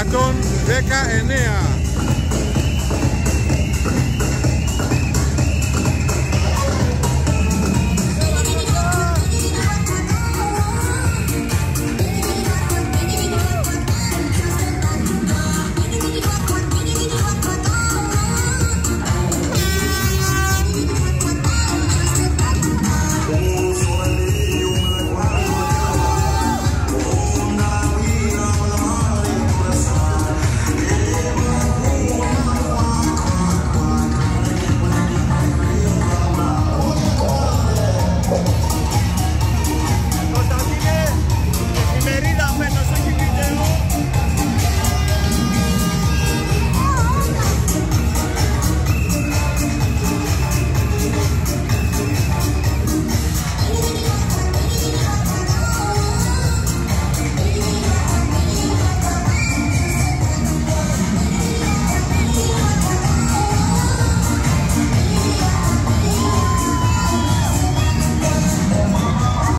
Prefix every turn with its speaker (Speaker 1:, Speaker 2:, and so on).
Speaker 1: Atón Beca Enea.